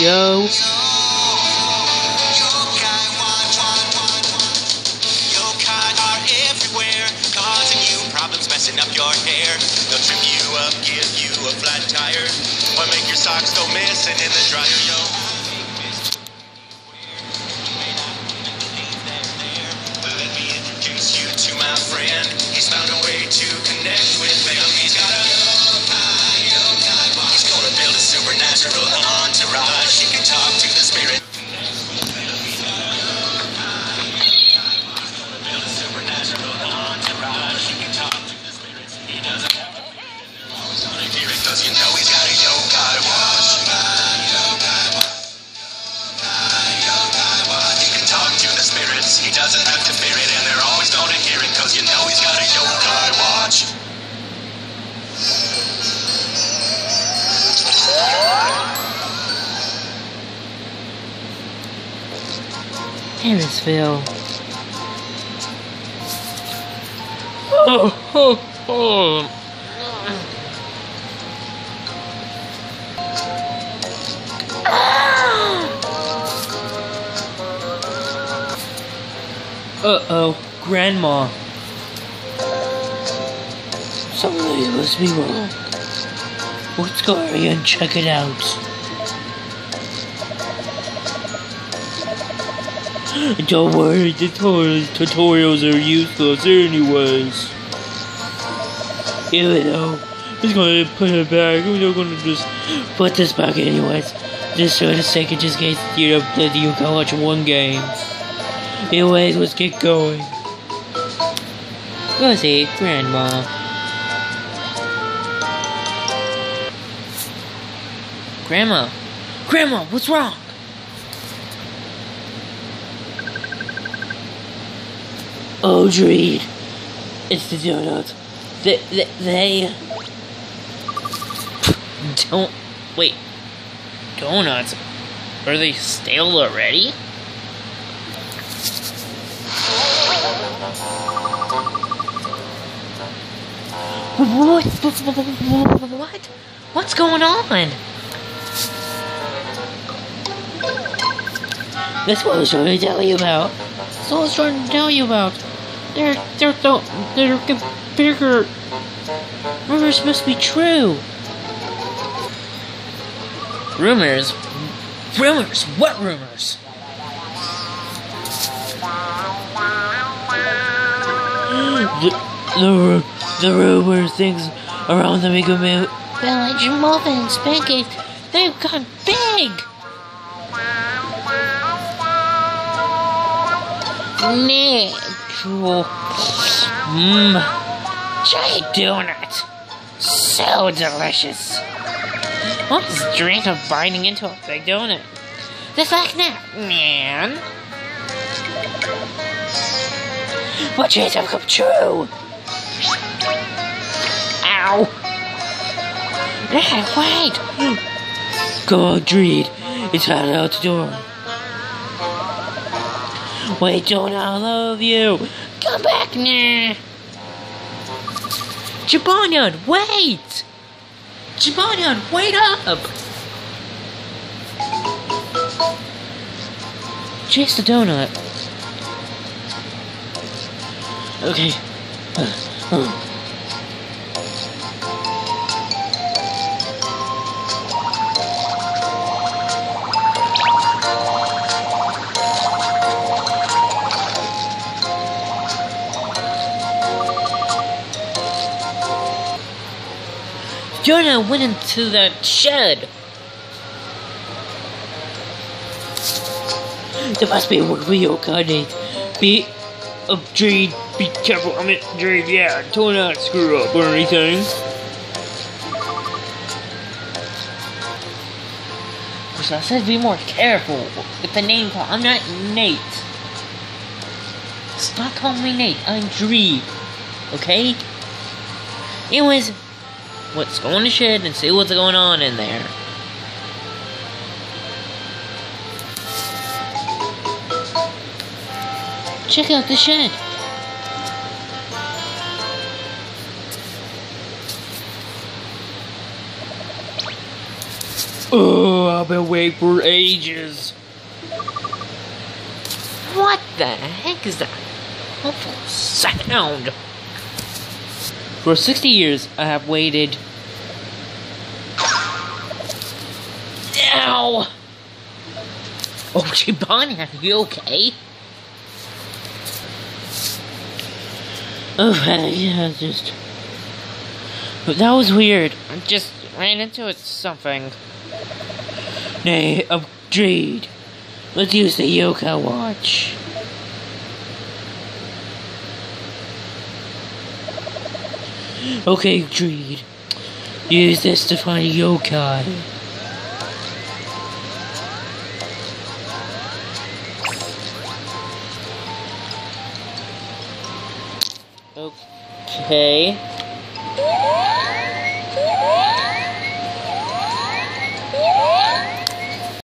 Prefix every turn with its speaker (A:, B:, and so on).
A: yo.
B: Up your hair. They'll you up, give you a flat tire, or make your socks go missing in the dryer, yo. Let me introduce you to my friend.
A: Harrisville. Oh, oh, oh. Uh oh, Grandma. Something must be wrong. Let's go over here and check it out. Don't worry, the tutorials, are useless anyways. Even though, just gonna put it back, we're gonna just put this back anyways. Just for the sake of just getting you to play college one game. Anyways, let's get going. Go see Grandma. Grandma! Grandma, what's wrong? Oh, Dreed. It's the donuts. They, they, they don't wait. Donuts? Are they stale already? What? What? What's going on? That's what I was trying to tell you about. That's what I was trying to tell you about. They're they're th- they're bigger. Rumors must be true. Rumors? Rumors? What rumors? the the the rumor things around the Mega Man Village Muffins pancakes they've gone big. Natural. Mmm. Giant donut. So delicious. What is the dream of biting into a big donut? Just like that, man. What dreams have come true? Ow. Wait. Hmm. Come on, Dreed. It's hot out the door. Wait, don't I love you? Come back now. Jibanyan, wait! Jibanyan, wait up! Chase the donut. Okay. Uh, uh. Jonah went into that shed. There must be a real cunning. Be a Jade, be careful. I'm mean, Jade, yeah, don't not screw up or anything. Which I said be more careful with the name call. I'm not Nate. Stop calling me Nate. I'm Dree. Okay? Anyways, let's go in the shed and see what's going on in there. Check out the shed. Oh, I've been waiting for ages. What the heck is that awful sound? For 60 years, I have waited. Ow! Oh, Chibani, are you okay? Oh, yeah, just. But That was weird. I just ran into it something. Nay, upgrade. Let's use the Yo-kai Watch. Okay, Dreed. Use this to find yokai. Okay.